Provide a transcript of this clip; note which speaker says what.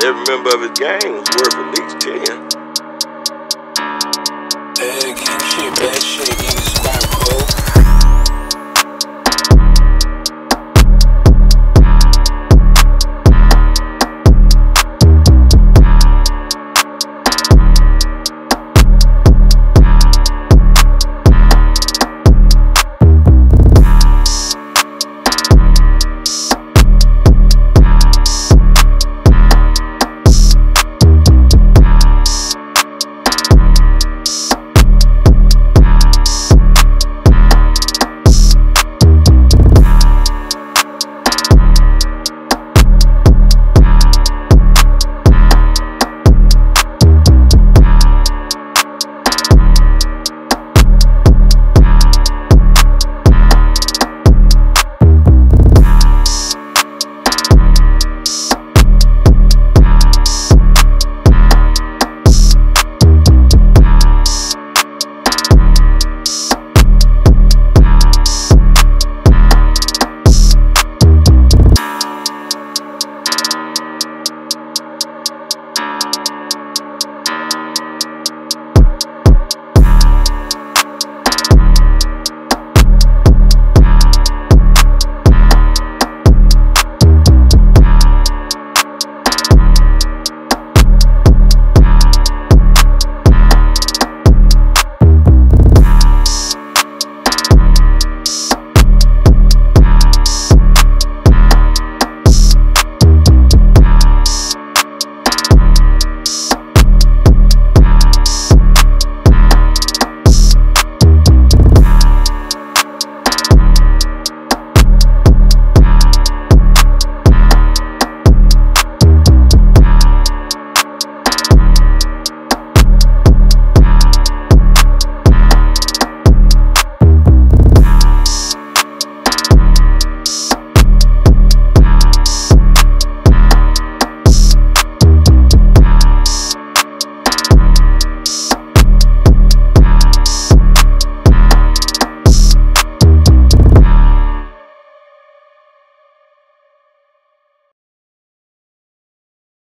Speaker 1: Every member of his gang was worth at least 10.
Speaker 2: Bad game shit, bad shit, gang inspired.